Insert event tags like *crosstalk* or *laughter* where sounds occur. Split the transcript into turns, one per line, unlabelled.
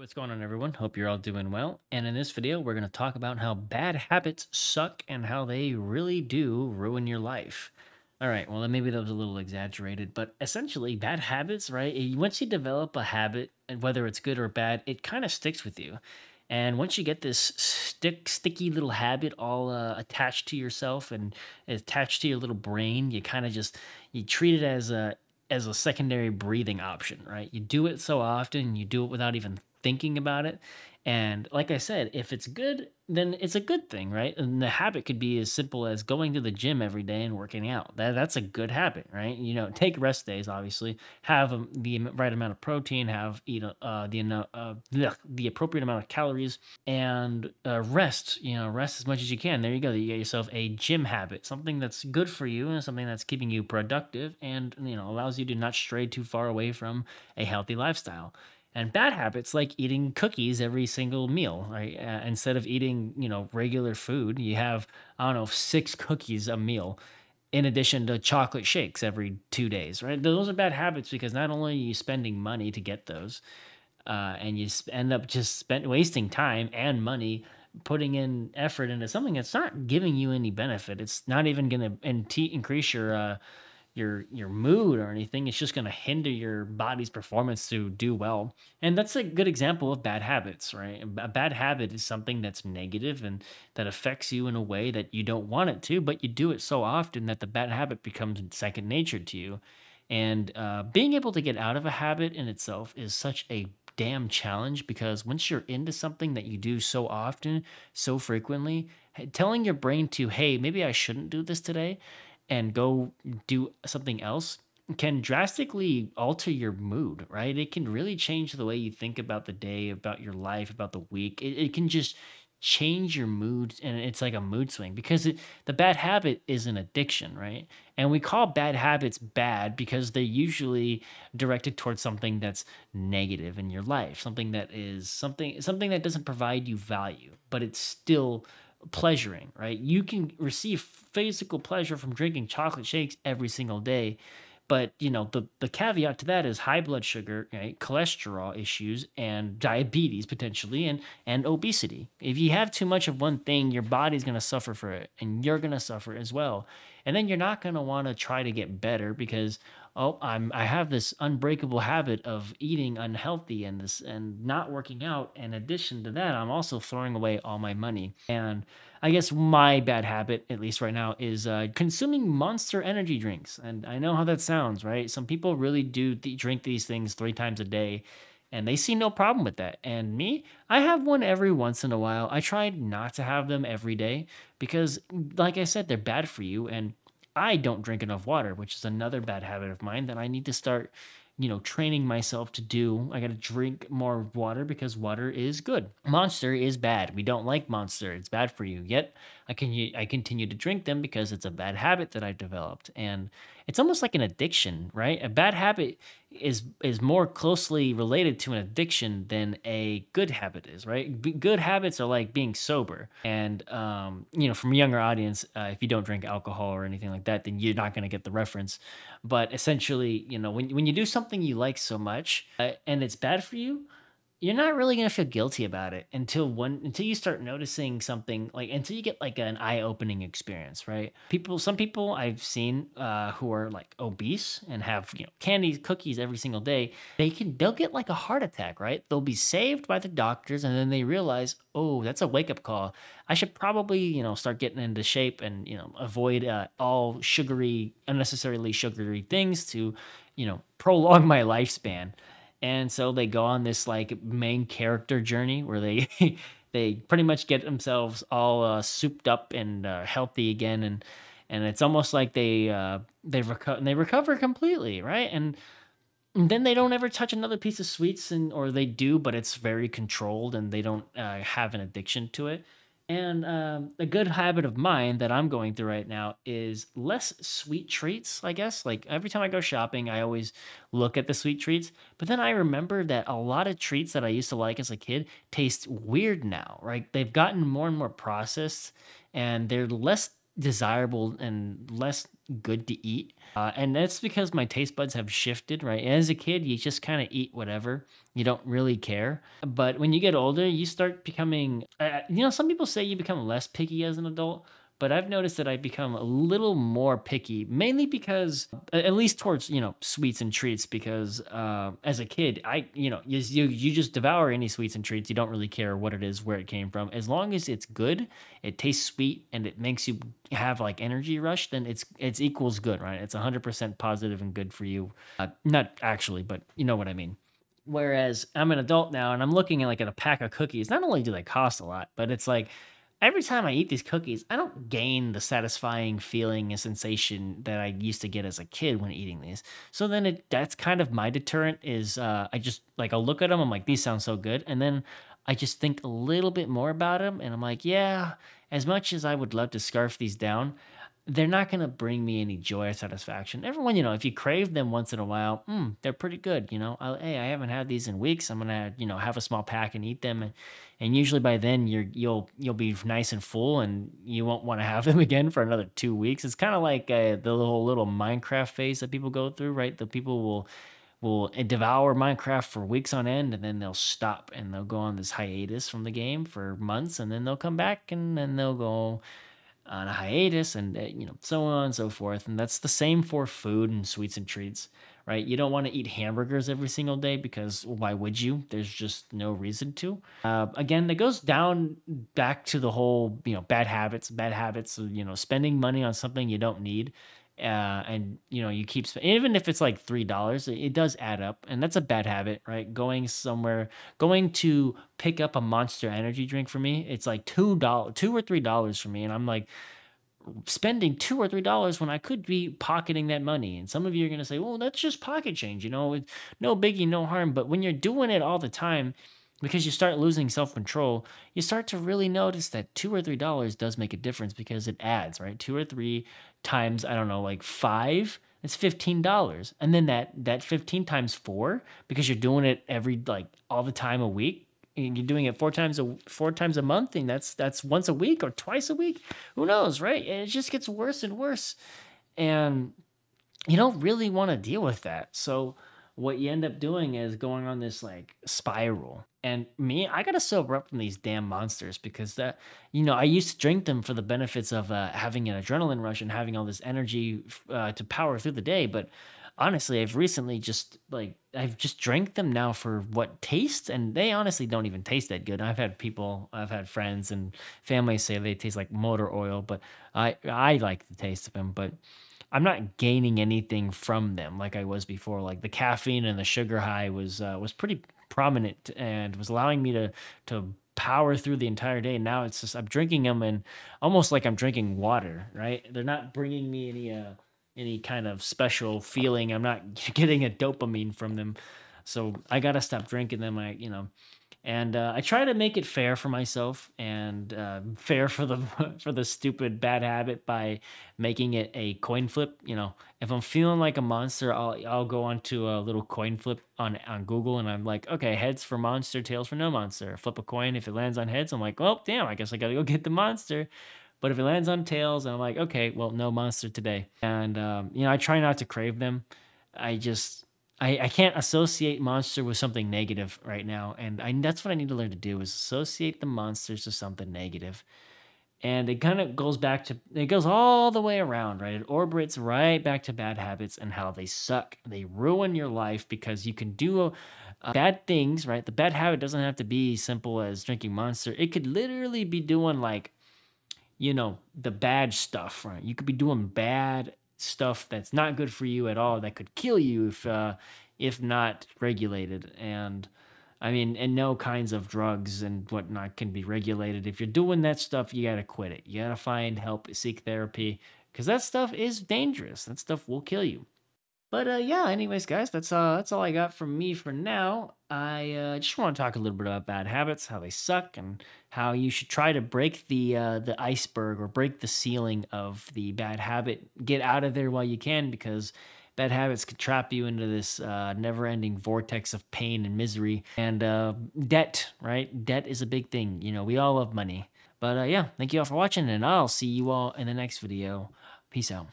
what's going on, everyone? Hope you're all doing well. And in this video, we're going to talk about how bad habits suck and how they really do ruin your life. All right, well, maybe that was a little exaggerated, but essentially, bad habits, right? eh, Once you develop a habit, and whether it's good or bad, it kind of sticks with you. And once you get this stick, sticky little habit all uh, attached to yourself and attached to your little brain, you kind of just you treat it as a as a secondary breathing option, right? You do it so often, you do it without even thinking about it. And like I said, if it's good, then it's a good thing, right? And the habit could be as simple as going to the gym every day and working out. That that's a good habit, right? You know, take rest days, obviously, have um, the right amount of protein, have eat uh, the uh, the appropriate amount of calories, and uh, rest. You know, rest as much as you can. There you go. You get yourself a gym habit, something that's good for you and something that's keeping you productive, and you know allows you to not stray too far away from a healthy lifestyle and bad habits like eating cookies every single meal right? Uh, instead of eating you know regular food you have i don't know six cookies a meal in addition to chocolate shakes every two days right? Those are bad habits because not only are you spending money to get those uh, and you end up just spent wasting time and money putting in effort into something that's not giving you any benefit. It's not even going to increase your uh, your your mood or anything. It's just going to hinder your body's performance to do well. And that's a good example of bad habits, right? A bad habit is something that's negative and that affects you in a way that you don't want it to, but you do it so often that the bad habit becomes second nature to you. And uh, being able to get out of a habit in itself is such a damn challenge because once you're into something that you do so often, so frequently, telling your brain to, hey, maybe I shouldn't do this today and go do something else can drastically alter your mood, right? It can really change the way you think about the day, about your life, about the week. It, it can just change your mood and it's like a mood swing because it, the bad habit is an addiction, right? And we call bad habits bad because they're usually directed towards something that's negative in your life, something that is something something that doesn't provide you value, but it's still pleasuring, right? You can receive physical pleasure from drinking chocolate shakes every single day. But you know the the caveat to that is high blood sugar, right, cholesterol issues, and diabetes potentially, and and obesity. If you have too much of one thing, your body's gonna suffer for it, and you're gonna suffer as well. And then you're not gonna want to try to get better because oh i'm i have this unbreakable habit of eating unhealthy and this and not working out in addition to that i'm also throwing away all my money and i guess my bad habit at least right now is uh, consuming monster energy drinks and i know how that sounds right some people really do th- drink these things three times a day and they see no problem with that. And me, I have one every once in a while. I try not to have them every day because, like I said, they're bad for you. And I don't drink enough water, which is another bad habit of mine that I need to start, you know, training myself to do. I got to drink more water because water is good. Monster is bad. We don't like Monster. It's bad for you. Yet I can I continue to drink them because it's a bad habit that I developed. And it's almost like an addiction, right? A bad habit is is more closely related to an addiction than a good habit is, right? B- good habits are like being sober, and um, you know, from a younger audience, uh, if you don't drink alcohol or anything like that, then you're not going to get the reference. But essentially, you know, when when you do something you like so much uh, and it's bad for you, you're not really gonna feel guilty about it until one until you start noticing something like until you get like an eye-opening experience right? People some people i've seen uh, who are like obese and have you know candies cookies every single day they can they'll get like a heart attack right? They'll be saved by the doctors and then they realize oh that's a wake-up call. I should probably you know start getting into shape and you know avoid uh, all sugary unnecessarily sugary things to you know prolong my lifespan and so they go on this like main character journey where they *laughs* they pretty much get themselves all uh, souped up and uh, healthy again. And and it's almost like they uh, they recover they recover completely right? And then they don't ever touch another piece of sweets and or they do but it's very controlled and they don't uh, have an addiction to it and um, a good habit of mine that I'm going through right now is less sweet treats, I guess. Like every time I go shopping, I always look at the sweet treats. But then I remember that a lot of treats that I used to like as a kid taste weird now, right? They've gotten more and more processed and they're less desirable and less good to eat. Uh, and that's because my taste buds have shifted, right? As a kid, you just kind of eat whatever. You don't really care. But when you get older, you start becoming, uh, you know, some people say you become less picky as an adult but I've noticed that I've become a little more picky, mainly because, at least towards you know sweets and treats. Because uh, as a kid, I you know you, you just devour any sweets and treats. You don't really care what it is, where it came from, as long as it's good, it tastes sweet, and it makes you have like energy rush. Then it's it's equals good, right? It's hundred percent positive and good for you. Uh, not actually, but you know what I mean. Whereas I'm an adult now, and I'm looking at like at a pack of cookies. Not only do they cost a lot, but it's like every time I eat these cookies, I don't gain the satisfying feeling and sensation that I used to get as a kid when eating these. So then it that's kind of my deterrent is uh, I just like I'll look at them, I'm like these sound so good, and then I just think a little bit more about them, and I'm like, yeah, as much as I would love to scarf these down, they're not going to bring me any joy or satisfaction. Everyone, you know, if you crave them once in a while, mm, they're pretty good. You know, I, hey, I haven't had these in weeks. I'm gonna, you know, have a small pack and eat them, and, and usually by then you're you'll you'll be nice and full, and you won't want to have them *laughs* again for another two weeks. It's kind of like uh, the little little Minecraft phase that people go through, right? The people will will devour Minecraft for weeks on end, and then they'll stop and they'll go on this hiatus from the game for months, and then they'll come back and then they'll go on a hiatus and uh, you know so on and so forth. And that's the same for food and sweets and treats right? You don't want to eat hamburgers every single day because why would you? There's just no reason to. Uh, again it goes down back to the whole you know bad habits bad habits you know spending money on something you don't need uh, and you know you keep even if it's like three dollars it, it, does add up and that's a bad habit right going somewhere going to pick up a monster energy drink for me it's like two dollars two or three dollars for me and i'm like spending two or three dollars when i could be pocketing that money and some of you are going to say well that's just pocket change you know no biggie no harm but when you're doing it all the time because you start losing self control, you start to really notice that two or three dollars does make a difference because it adds, right? Two or three times, I don't know, like five, it's fifteen dollars. And then that that 15 times four, because you're doing it every like all the time a week, and you're doing it four times a four times a month, and that's that's once a week or twice a week. Who knows, right? And it just gets worse and worse. And you don't really want to deal with that. So what you end up doing is going on this like spiral. And me, I gotta sober up from these damn monsters because that, you know, I used to drink them for the benefits of uh, having an adrenaline rush and having all this energy uh, to power through the day. But honestly, I've recently just like I've just drank them now for what taste, and they honestly don't even taste that good. I've had people, I've had friends and family say they taste like motor oil, but I I like the taste of them, but I'm not gaining anything from them like I was before. Like the caffeine and the sugar high was uh, was pretty prominent and was allowing me to to power through the entire day. Now it's just I'm drinking them and almost like I'm drinking water. Right? They're not bringing me any uh, any kind of special feeling. I'm not *laughs* getting a dopamine from them. So I gotta stop drinking them. I you know and uh, I try to make it fair for myself and uh, fair for the *laughs* for the stupid bad habit by making it a coin flip. You know, if I'm feeling like a monster, I'll I'll go onto a little coin flip on on Google, and I'm like, okay, heads for monster, tails for no monster. Flip a coin. If it lands on heads, I'm like, well, damn, I guess I gotta go *laughs* get the monster. But if it lands on tails, I'm like, okay, well, no monster today. And um, you know, I try not to crave them. I just I, I can't associate monster with something negative right now. And I, that's what I need to learn to do is associate the monsters to something negative. And it kind of goes back to, it goes all the way around, right? It orbits right back to bad habits and how they suck. They ruin your life because you can do uh, bad things, right? The bad habit doesn't have to be simple as drinking monster. It could literally be doing like, you know, the bad stuff, right? You could be doing bad stuff that's not good for you at all that could kill you if uh, if not regulated and I mean, and no kinds of drugs and whatnot can be regulated. If you're doing that stuff, you gotta quit it. You gotta find help, seek therapy, because that stuff is dangerous. That stuff will kill you. But uh, yeah, anyways, guys, that's uh, that's all I got from me for now. I uh, just want to talk a little bit about bad habits, how they suck, and how you should try to break the uh, the iceberg or break the ceiling of the bad habit. Get out of there while you can, because bad habits could trap you into this uh, never-ending vortex of pain and misery. And uh, debt, right? Debt is a big thing. You know, we all love money. But uh, yeah, thank you all for watching, and I'll see you all in the next video. Peace out.